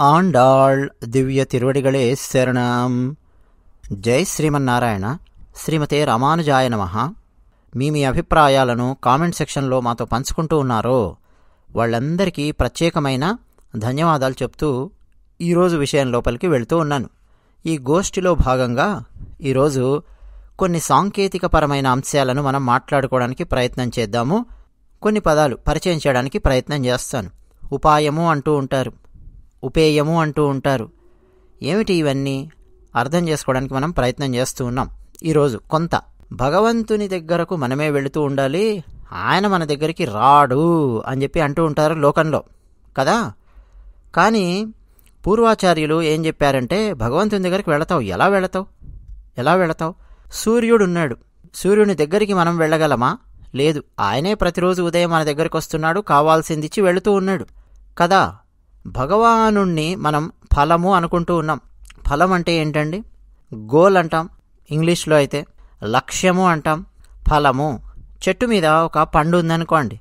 ఆండాళ్ దివ్య తిరువడిగళే శరణం. జై శ్రీమన్నారాయణ. శ్రీమతే రామానుజాయ నమ. మీ మీ అభిప్రాయాలను కామెంట్ సెక్షన్లో మాతో పంచుకుంటూ ఉన్నారో వాళ్ళందరికీ ప్రత్యేకమైన ధన్యవాదాలు చెప్తూ ఈరోజు విషయం లోపలికి వెళుతూ ఉన్నాను. ఈ గోష్ఠిలో భాగంగా ఈరోజు కొన్ని సాంకేతికపరమైన అంశాలను మనం మాట్లాడుకోవడానికి ప్రయత్నం చేద్దాము. కొన్ని పదాలు పరిచయం చేయడానికి ప్రయత్నం చేస్తాను. ఉపాయము అంటూ ఉంటారు. ఉపేయము అంటూ ఉంటారు. ఏమిటి ఇవన్నీ? అర్థం చేసుకోవడానికి మనం ప్రయత్నం చేస్తూ ఉన్నాం. ఈరోజు కొంత. భగవంతుని దగ్గరకు మనమే వెళుతూ ఉండాలి. ఆయన మన దగ్గరికి రాడు అని చెప్పి అంటూ ఉంటారు లోకంలో. కదా? కానీ పూర్వాచార్యులు ఏం చెప్పారంటే భగవంతుని దగ్గరికి వెళతావు. ఎలా వెళతావు? ఎలా వెళతావు? సూర్యుడు ఉన్నాడు సూర్యుని దగ్గరికి మనం వెళ్ళగలమా? లేదు. ఆయనే ప్రతిరోజు ఉదయం మన దగ్గరికి వస్తున్నాడు కావాల్సిందిచ్చి వెళుతూ ఉన్నాడు. కదా? భగవానుణ్ణి మనం ఫలము అనుకుంటూ ఉన్నాం. ఫలం అంటే ఏంటండి? గోల్ అంటాం. ఇంగ్లీష్లో అయితే లక్ష్యము అంటాం. ఫలము. చెట్టు మీద ఒక పండు ఉందనుకోండి.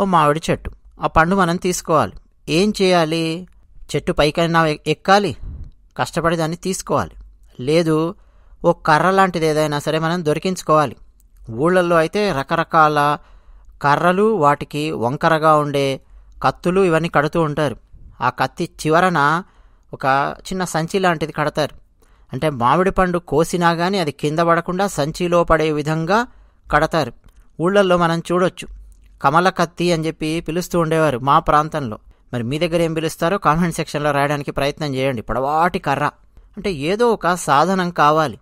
ఓ మామిడి చెట్టు. ఆ పండు మనం తీసుకోవాలి. ఏం చేయాలి? చెట్టు పైకైనా ఎక్కాలి. కష్టపడి దాన్ని తీసుకోవాలి. లేదు ఓ కర్ర లాంటిది ఏదైనా సరే మనం దొరికించుకోవాలి. ఊళ్ళల్లో అయితే రకరకాల కర్రలు వాటికి వంకరగా ఉండే కత్తులు ఇవన్నీ కడుతూ ఉంటారు. ఆ కత్తి చివరన ఒక చిన్న సంచి లాంటిది కడతారు. అంటే మామిడి పండు కోసినా కానీ అది కింద పడకుండా సంచిలో పడే విధంగా కడతారు. ఊళ్ళల్లో మనం చూడొచ్చు. కమల కత్తి అని చెప్పి పిలుస్తూ ఉండేవారు మా ప్రాంతంలో. మరి మీ దగ్గర ఏం పిలుస్తారో కామెంట్ సెక్షన్లో రాయడానికి ప్రయత్నం చేయండి. పొడవాటి కర్ర. అంటే ఏదో ఒక సాధనం కావాలి.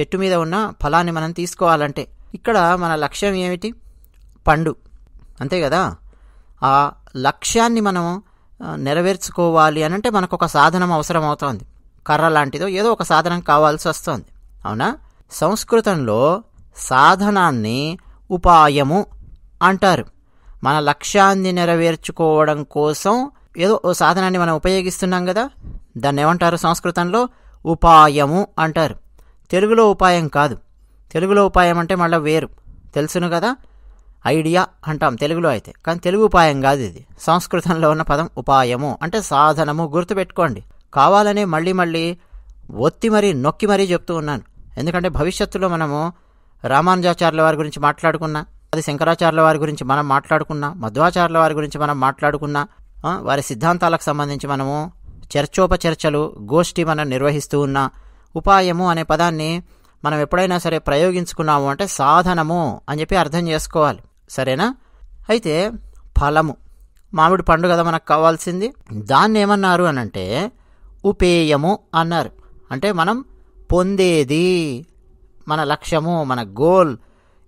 చెట్టు మీద ఉన్న ఫలాన్ని మనం తీసుకోవాలంటే. ఇక్కడ మన లక్ష్యం ఏమిటి? పండు. అంతే కదా? ఆ లక్ష్యాన్ని మనం నెరవేర్చుకోవాలి అని అంటే మనకు ఒక సాధనం అవసరం అవుతోంది కర్ర లాంటిదో ఏదో ఒక సాధనం కావాల్సి వస్తుంది. అవునా? సంస్కృతంలో సాధనాన్ని ఉపాయము అంటారు. మన లక్ష్యాన్ని నెరవేర్చుకోవడం కోసం ఏదో ఓ సాధనాన్ని మనం ఉపయోగిస్తున్నాం కదా? దాన్ని ఏమంటారు సంస్కృతంలో? ఉపాయము అంటారు. తెలుగులో ఉపాయం కాదు. తెలుగులో ఉపాయం అంటే మళ్ళీ వేరు. తెలుసును కదా? ఐడియా అంటాం తెలుగులో అయితే. కానీ తెలుగు ఉపాయం కాదు ఇది. సంస్కృతంలో ఉన్న పదం ఉపాయము. అంటే సాధనము గుర్తుపెట్టుకోండి. కావాలనే మళ్ళీ మళ్ళీ ఒత్తి మరీ నొక్కి మరీ చెప్తూ ఉన్నాను. ఎందుకంటే భవిష్యత్తులో మనము రామానుజాచార్యుల వారి గురించి మాట్లాడుకున్నా అది శంకరాచార్యుల వారి గురించి మనం మాట్లాడుకున్నా మధ్వాచార్యుల వారి గురించి మనం మాట్లాడుకున్నా వారి సిద్ధాంతాలకు సంబంధించి మనము చర్చోపచర్చలు గోష్ఠి మనం నిర్వహిస్తూ ఉన్నా ఉపాయము అనే పదాన్ని మనం ఎప్పుడైనా సరే ప్రయోగించుకున్నాము అంటే సాధనము అని చెప్పి అర్థం చేసుకోవాలి. సరేనా? అయితే ఫలము. మామిడి పండు కదా మనకు కావాల్సింది. దాన్ని ఏమన్నారు అని అంటే ఉపేయము అన్నారు. అంటే మనం పొందేది మన లక్ష్యము మన గోల్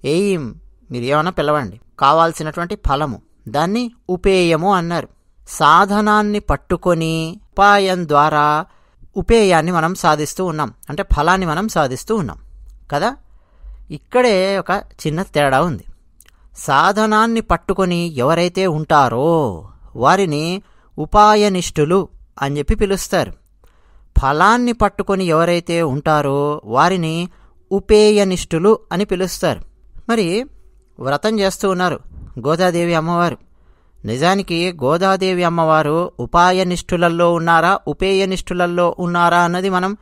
ఎయిమ్ మీరు ఏమైనా పిలవండి. కావాల్సినటువంటి ఫలము. దాన్ని ఉపేయము అన్నారు. సాధనాన్ని పట్టుకొని ఉపాయం ద్వారా ఉపేయాన్ని మనం సాధిస్తూ ఉన్నాం. అంటే ఫలాన్ని మనం సాధిస్తూ ఉన్నాం. కదా? ఇక్కడే ఒక చిన్న తేడా ఉంది. సాధనాన్ని పట్టుకొని ఎవరైతే ఉంటారో వారిని ఉపాయనిష్ఠులు అని చెప్పి పిలుస్తారు. ఫలాన్ని పట్టుకొని ఎవరైతే ఉంటారో వారిని ఉపేయనిష్ఠులు అని పిలుస్తారు. మరి వ్రతం చేస్తూ ఉన్నారు గోదాదేవి అమ్మవారు. నిజానికి గోదాదేవి అమ్మవారు ఉపాయనిష్ఠులల్లో ఉన్నారా ఉపేయనిష్ఠులల్లో ఉన్నారా అన్నది మనం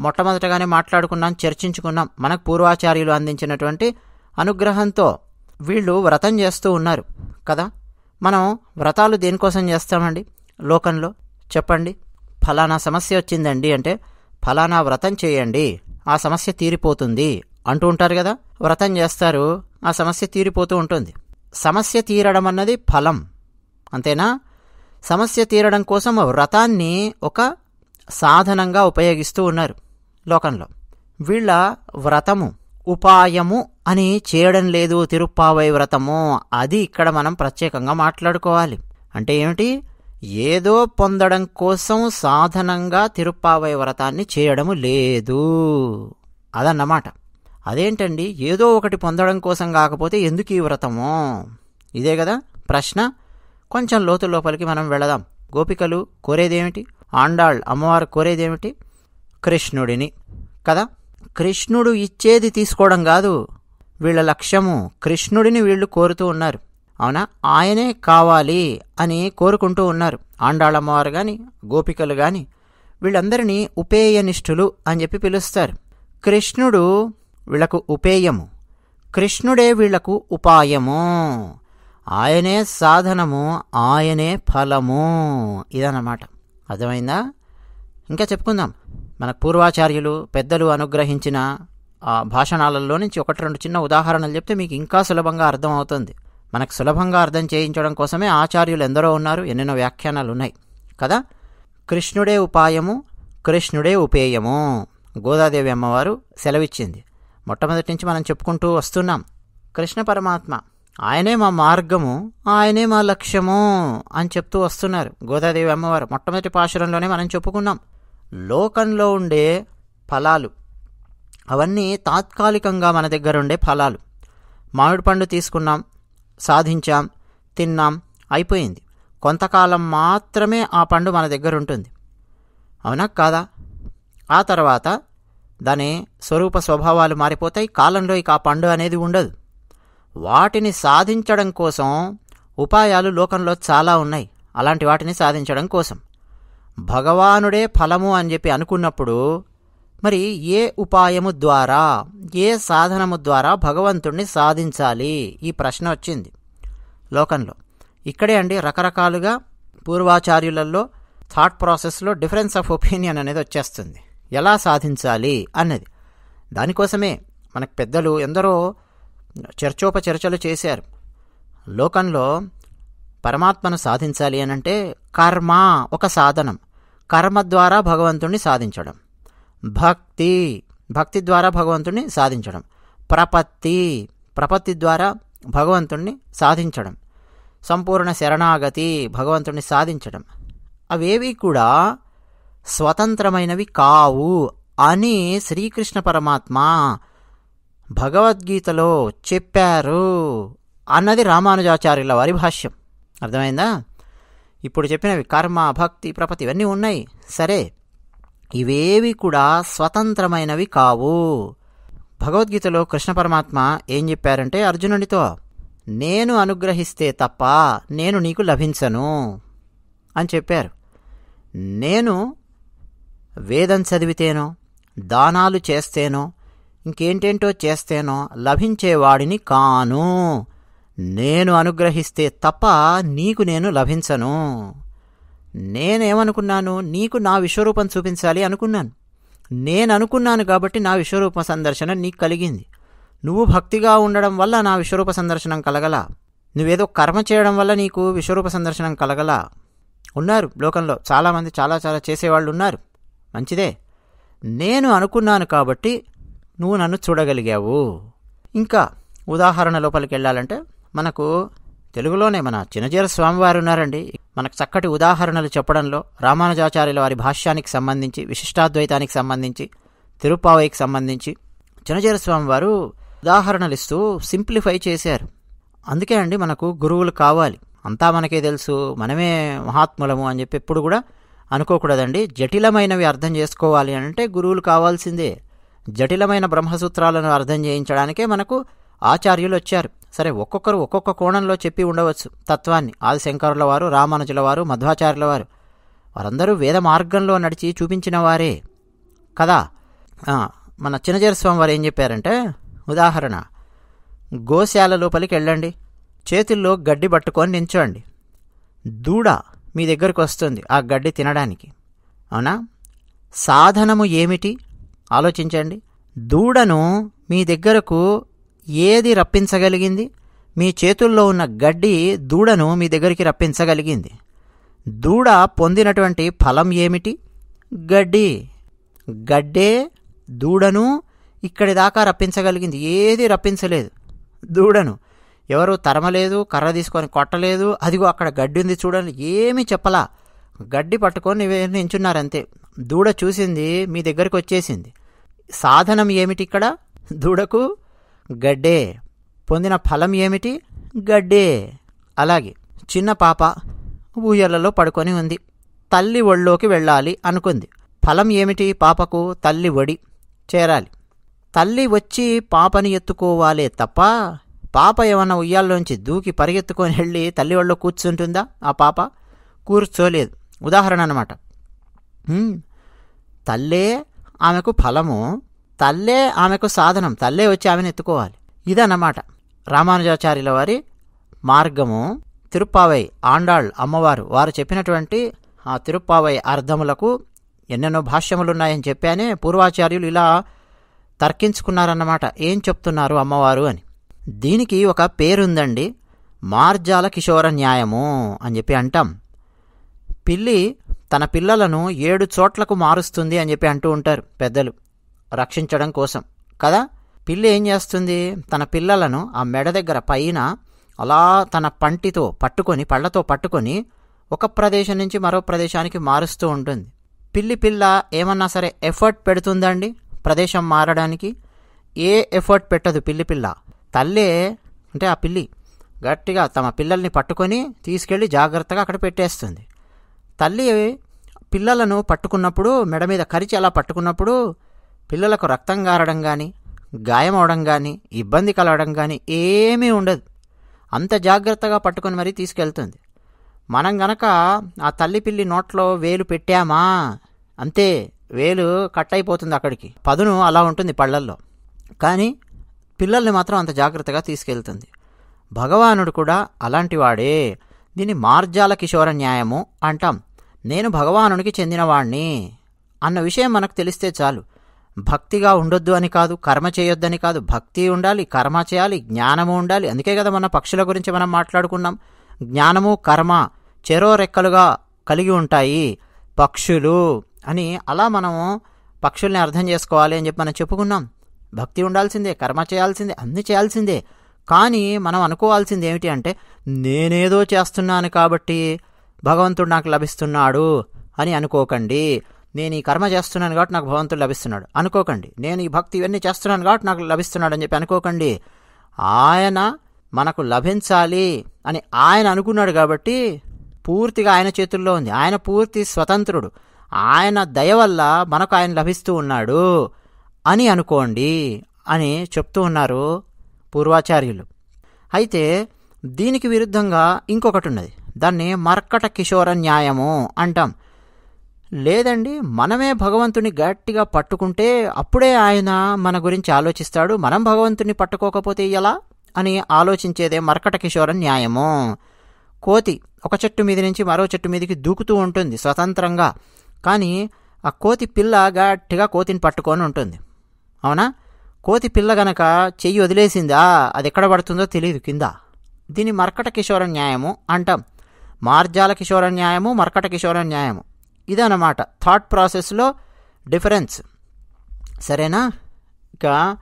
మొట్టమొదటగానే మాట్లాడుకున్నాం చర్చించుకున్నాం. మనకు పూర్వాచార్యులు అందించినటువంటి అనుగ్రహంతో వీళ్ళు వ్రతం చేస్తూ ఉన్నారు కదా? మనం వ్రతాలు దేనికోసం చేస్తామండి? లోకంలో? చెప్పండి. ఫలానా సమస్య వచ్చిందండి అంటే ఫలానా వ్రతం చేయండి. ఆ సమస్య తీరిపోతుంది అంటూ ఉంటారు కదా? వ్రతం చేస్తారు ఆ సమస్య తీరిపోతూ ఉంటుంది. సమస్య తీరడం అన్నది ఫలం అంతేనా? సమస్య తీరడం కోసం వ్రతాన్ని ఒక సాధనంగా ఉపయోగిస్తూ ఉన్నారు లోకంలో. వీళ్ళ వ్రతము ఉపాయము అని చేయడం లేదు తిరుప్పావై వ్రతము. అది ఇక్కడ మనం ప్రత్యేకంగా మాట్లాడుకోవాలి. అంటే ఏమిటి? ఏదో పొందడం కోసం సాధనంగా తిరుప్పావై వ్రతాన్ని చేయడము లేదు అదన్నమాట. అదేంటండి? ఏదో ఒకటి పొందడం కోసం కాకపోతే ఎందుకు ఈ వ్రతము? ఇదే కదా ప్రశ్న. కొంచెం లోతు లోపలికి మనం వెళదాం. గోపికలు కోరేదేమిటి? ఆండాళ్ అమ్మవారు కోరేదేమిటి? కృష్ణుడిని. కదా? కృష్ణుడు ఇచ్చేది తీసుకోవడం కాదు. వీళ్ళ లక్ష్యము కృష్ణుడిని వీళ్ళు కోరుతూ ఉన్నారు. అవునా? ఆయనే కావాలి అని కోరుకుంటూ ఉన్నారు. ఆండాళమ్మవారు కానీ గోపికలు కానీ వీళ్ళందరినీ ఉపేయనిష్ఠులు అని చెప్పి పిలుస్తారు. కృష్ణుడు వీళ్ళకు ఉపేయము. కృష్ణుడే వీళ్ళకు ఉపాయము. ఆయనే సాధనము ఆయనే ఫలము. ఇదన్నమాట. అర్థమైందా? ఇంకా చెప్పుకుందాం. మన పూర్వాచార్యులు పెద్దలు అనుగ్రహించిన ఆ భాషణాలలో నుంచి ఒకటి రెండు చిన్న ఉదాహరణలు చెప్తే మీకు ఇంకా సులభంగా అర్థం అవుతుంది. మనకు సులభంగా అర్థం చేయించడం కోసమే ఆచార్యులు ఎందరో ఉన్నారు ఎన్నెన్నో వ్యాఖ్యానాలు ఉన్నాయి. కదా? కృష్ణుడే ఉపాయము కృష్ణుడే ఉపేయము. గోదాదేవి అమ్మవారు సెలవిచ్చింది. మొట్టమొదటి నుంచి మనం చెప్పుకుంటూ వస్తున్నాం. కృష్ణ పరమాత్మ ఆయనే మా మార్గము ఆయనే మా లక్ష్యము అని చెప్తూ వస్తున్నారు గోదాదేవి అమ్మవారు. మొట్టమొదటి పాశురంలోనే మనం చెప్పుకున్నాం. లోకంలో ఉండే ఫలాలు. అవన్నీ తాత్కాలికంగా మన దగ్గర ఉండే ఫలాలు. మామిడి పండు తీసుకున్నాం సాధించాం తిన్నాం అయిపోయింది. కొంతకాలం మాత్రమే ఆ పండు మన దగ్గర ఉంటుంది. అవునా కాదా? ఆ తర్వాత దాని స్వరూప స్వభావాలు మారిపోతాయి కాలంలో ఇక ఆ పండు అనేది ఉండదు. వాటిని సాధించడం కోసం ఉపాయాలు లోకంలో చాలా ఉన్నాయి. అలాంటి వాటిని సాధించడం కోసం. భగవానుడే ఫలము అని చెప్పి అనుకున్నప్పుడు మరి ఏ ఉపాయము ద్వారా ఏ సాధనము ద్వారా భగవంతుణ్ణి సాధించాలి? ఈ ప్రశ్న వచ్చింది. లోకంలో. ఇక్కడే అండి రకరకాలుగా పూర్వాచార్యులలో థాట్ ప్రాసెస్లో డిఫరెన్స్ ఆఫ్ ఒపీనియన్ అనేది వచ్చేస్తుంది. ఎలా సాధించాలి అన్నది. దానికోసమే మనకు పెద్దలు ఎందరో చర్చోపచర్చలు చేశారు. లోకంలో పరమాత్మను సాధించాలి అనంటే కర్మ ఒక సాధనం. కర్మ ద్వారా భగవంతుణ్ణి సాధించడం. భక్తి భక్తి ద్వారా భగవంతుణ్ణి సాధించడం. ప్రపత్తి ప్రపత్తి ద్వారా భగవంతుణ్ణి సాధించడం. సంపూర్ణ శరణాగతి భగవంతుణ్ణి సాధించడం. అవేవి కూడా స్వతంత్రమైనవి కావు అని శ్రీకృష్ణ పరమాత్మ భగవద్గీతలో చెప్పారు అన్నది రామానుజాచార్యుల వారి భాష్యం. అర్థమైందా? ఇప్పుడు చెప్పినవి కర్మ భక్తి ప్రపతి ఇవన్నీ ఉన్నాయి. సరే ఇవేవి కూడా స్వతంత్రమైనవి కావు. భగవద్గీతలో కృష్ణ పరమాత్మ ఏం చెప్పారంటే అర్జునుడితో నేను అనుగ్రహిస్తే తప్ప నేను నీకు లభించను అని చెప్పారు. నేను వేదం చదివితేనో దానాలు చేస్తేనో ఇంకేంటేంటో చేస్తేనో లభించేవాడిని కాను నేను అనుగ్రహిస్తే తప్ప నీకు నేను లభించను. నేనేమనుకున్నాను? నీకు నా విశ్వరూపం చూపించాలి అనుకున్నాను. నేను అనుకున్నాను కాబట్టి నా విశ్వరూప సందర్శన నీకు కలిగింది. నువ్వు భక్తిగా ఉండడం వల్ల నా విశ్వరూప సందర్శనం కలగల. నువ్వేదో కర్మ చేయడం వల్ల నీకు విశ్వరూప సందర్శనం కలగల. ఉన్నారు లోకంలో చాలామంది చాలా చాలా చేసేవాళ్ళు ఉన్నారు. మంచిదే. నేను అనుకున్నాను కాబట్టి నువ్వు నన్ను చూడగలిగావు. ఇంకా ఉదాహరణ లోపలికి వెళ్ళాలంటే మనకు తెలుగులోనే మన చిన్నజీర స్వామివారు ఉన్నారండి. మనకు చక్కటి ఉదాహరణలు చెప్పడంలో రామానుజాచార్యుల వారి భాష్యానికి సంబంధించి విశిష్టాద్వైతానికి సంబంధించి తిరుపావైకి సంబంధించి చిన్నజీర స్వామివారు ఉదాహరణలు ఇస్తూ సింప్లిఫై చేశారు. అందుకే అండి మనకు గురువులు కావాలి. అంతా మనకే తెలుసు మనమే మహాత్ములము అని చెప్పి ఎప్పుడు కూడా అనుకోకూడదండి. జటిలమైనవి అర్థం చేసుకోవాలి అంటే గురువులు కావాల్సిందే. జటిలమైన బ్రహ్మసూత్రాలను అర్థం చేయించడానికే మనకు ఆచార్యులు వచ్చారు. సరే ఒక్కొక్కరు ఒక్కొక్క కోణంలో చెప్పి ఉండవచ్చు తత్వాన్ని. ఆదిశంకరుల వారు రామానుజుల వారు మధ్వాచార్యుల వారు వారందరూ వేద మార్గంలో నడిచి చూపించిన వారే. కదా? మన చిన్నజీర స్వామి వారు ఏం చెప్పారంటే ఉదాహరణ గోశాల లోపలికి వెళ్ళండి. చేతుల్లో గడ్డి పట్టుకొని నించోండి. దూడ మీ దగ్గరకు వస్తుంది ఆ గడ్డి తినడానికి. అవునా? సాధనము ఏమిటి? ఆలోచించండి. దూడను మీ దగ్గరకు ఏది రప్పించగలిగింది? మీ చేతుల్లో ఉన్న గడ్డి దూడను మీ దగ్గరికి రప్పించగలిగింది. దూడ పొందినటువంటి ఫలం ఏమిటి? గడ్డి. గడ్డే దూడను ఇక్కడి దాకా రప్పించగలిగింది. ఏది రప్పించలేదు. దూడను. ఎవరు తరమలేదు కర్ర తీసుకొని కొట్టలేదు. అదిగో అక్కడ గడ్డి ఉంది చూడండి. ఏమీ చెప్పలా. గడ్డి పట్టుకొని నించున్నారంతే. దూడ చూసింది మీ దగ్గరికి వచ్చేసింది. సాధనం ఏమిటి ఇక్కడ? దూడకు గడ్డే. పొందిన ఫలం ఏమిటి? గడ్డే. అలాగే చిన్న పాప ఊయలలో పడుకొని ఉంది. తల్లి ఒళ్ళోకి వెళ్ళాలి అనుకుంది. ఫలం ఏమిటి? పాపకు తల్లి ఒడి చేరాలి. తల్లి వచ్చి పాపని ఎత్తుకోవాలే తప్ప పాప ఏమన్నా ఉయ్యాల్లోంచి దూకి పరిగెత్తుకొని వెళ్ళి తల్లి ఒళ్ళో కూర్చుంటుందా? ఆ పాప కూర్చోలేదు. ఉదాహరణ అనమాట తల్లే ఆమెకు ఫలము తల్లే ఆమెకు సాధనం తల్లే వచ్చి ఆమెను ఎత్తుకోవాలి. ఇదన్నమాట. రామానుజాచార్యుల వారి మార్గము. తిరుప్పావై ఆండాళ్ అమ్మవారు వారు చెప్పినటువంటి ఆ తిరుప్పావై అర్థములకు ఎన్నెన్నో భాష్యములున్నాయని చెప్పానే పూర్వాచార్యులు ఇలా తర్కించుకున్నారన్నమాట. ఏం చెప్తున్నారు అమ్మవారు అని. దీనికి ఒక పేరుందండి. మార్జాల కిషోర న్యాయము అని చెప్పి అంటాం. పిల్లి తన పిల్లలను ఏడు చోట్లకు మారుస్తుంది అని చెప్పి అంటూ ఉంటారు పెద్దలు. రక్షించడం కోసం. కదా? పిల్లి ఏం చేస్తుంది? తన పిల్లలను ఆ మెడ దగ్గర పైన అలా తన పంటితో పట్టుకొని పళ్ళతో పట్టుకొని ఒక ప్రదేశం నుంచి మరో ప్రదేశానికి మారుస్తూ ఉంటుంది. పిల్లి పిల్ల ఏమన్నా సరే ఎఫర్ట్ పెడుతుందండి ప్రదేశం మారడానికి? ఏ ఎఫర్ట్ పెట్టదు పిల్లి పిల్ల? తల్లే అంటే ఆ పిల్లి గట్టిగా తమ పిల్లల్ని పట్టుకొని తీసుకెళ్ళి జాగ్రత్తగా అక్కడ పెట్టేస్తుంది. తల్లి పిల్లలను పట్టుకున్నప్పుడు మెడ మీద కరిచి అలా పట్టుకున్నప్పుడు పిల్లలకు రక్తం గారడం కానీ గాయం కానీ ఇబ్బంది కలగడం కానీ ఏమీ ఉండదు. అంత జాగ్రత్తగా పట్టుకొని మరీ తీసుకెళ్తుంది. మనం గనక ఆ తల్లి పిల్లి నోట్లో వేలు పెట్టామా? అంతే వేలు కట్ అయిపోతుంది అక్కడికి. పదును అలా ఉంటుంది పళ్ళల్లో. కానీ పిల్లల్ని మాత్రం అంత జాగ్రత్తగా తీసుకెళ్తుంది. భగవానుడు కూడా అలాంటివాడే దీన్ని మార్జాల కిషోర న్యాయము అంటాం. నేను భగవానునికి చెందినవాణ్ణి. అన్న విషయం మనకు తెలిస్తే చాలు. భక్తిగా ఉండొద్దు అని కాదు కర్మ చేయొద్దని కాదు భక్తి ఉండాలి కర్మ చేయాలి జ్ఞానము ఉండాలి. అందుకే కదా మన పక్షుల గురించి మనం మాట్లాడుకున్నాం. జ్ఞానము కర్మ చెరో రెక్కలుగా కలిగి ఉంటాయి పక్షులు అని. అలా మనము పక్షుల్ని అర్థం చేసుకోవాలి అని చెప్పి మనం చెప్పుకున్నాం. భక్తి ఉండాల్సిందే కర్మ చేయాల్సిందే అన్ని చేయాల్సిందే. కానీ మనం అనుకోవాల్సింది ఏమిటి అంటే నేనేదో చేస్తున్నాను కాబట్టి భగవంతుడు నాకు లభిస్తున్నాడు అని అనుకోకండి. నేను ఈ కర్మ చేస్తున్నాను కాబట్టి నాకు భగవంతుడు లభిస్తున్నాడు. అనుకోకండి. నేను ఈ భక్తి ఇవన్నీ చేస్తున్నాను కాబట్టి నాకు లభిస్తున్నాడు అని చెప్పి అనుకోకండి. ఆయన మనకు లభించాలి అని ఆయన అనుకున్నాడు కాబట్టి పూర్తిగా ఆయన చేతుల్లో ఉంది. ఆయన పూర్తి స్వతంత్రుడు. ఆయన దయ వల్ల మనకు ఆయన లభిస్తూ ఉన్నాడు అని అనుకోండి అని చెప్తూ ఉన్నారు పూర్వాచార్యులు. అయితే దీనికి విరుద్ధంగా ఇంకొకటి ఉన్నది. దాన్ని మర్కట కిషోర న్యాయము అంటాం. లేదండి మనమే భగవంతుని గట్టిగా పట్టుకుంటే అప్పుడే ఆయన మన గురించి ఆలోచిస్తాడు. మనం భగవంతుని పట్టుకోకపోతే ఎలా? అని ఆలోచించేదే మర్కట కిషోర న్యాయము. కోతి ఒక చెట్టు మీద నుంచి మరో చెట్టు మీదకి దూకుతూ ఉంటుంది స్వతంత్రంగా. కానీ ఆ కోతి పిల్ల గట్టిగా కోతిని పట్టుకొని ఉంటుంది. అవునా? కోతి పిల్ల గనక చెయ్యి వదిలేసిందా? అది ఎక్కడ పడుతుందో తెలియదు కింద. దీన్ని మర్కట కిషోర న్యాయము అంటాం. మార్జాల కిషోర న్యాయము మర్కట కిషోర న్యాయము. ఇదన్నమాట. థాట్ ప్రాసెస్లో డిఫరెన్స్. సరేనా? ఇక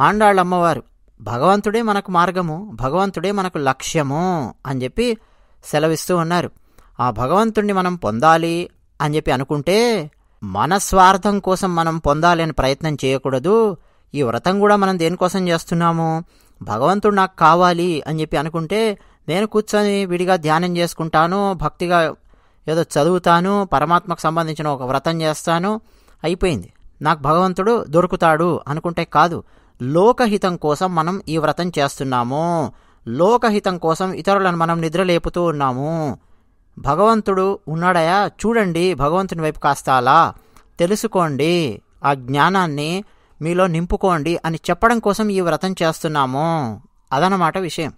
ఆండాళ్ళ అమ్మవారు భగవంతుడే మనకు మార్గము భగవంతుడే మనకు లక్ష్యము అని చెప్పి సెలవిస్తూ ఉన్నారు. ఆ భగవంతుణ్ణి మనం పొందాలి అని చెప్పి అనుకుంటే మన స్వార్థం కోసం మనం పొందాలి అని ప్రయత్నం చేయకూడదు. ఈ వ్రతం కూడా మనం దేనికోసం చేస్తున్నాము? భగవంతుడు నాకు కావాలి అని చెప్పి అనుకుంటే నేను కూర్చొని విడిగా ధ్యానం చేసుకుంటాను భక్తిగా ఏదో చదువుతాను పరమాత్మకు సంబంధించిన ఒక వ్రతం చేస్తాను అయిపోయింది. నాకు భగవంతుడు దొరుకుతాడు అనుకుంటే కాదు లోకహితం కోసం మనం ఈ వ్రతం చేస్తున్నాము. లోకహితం కోసం ఇతరులను మనం నిద్రలేపుతూ ఉన్నాము. భగవంతుడు ఉన్నాడయా? చూడండి భగవంతుని వైపు కాస్త అలా తెలుసుకోండి ఆ జ్ఞానాన్ని మీలో నింపుకోండి అని చెప్పడం కోసం ఈ వ్రతం చేస్తున్నాము. అదనమాట విషయం.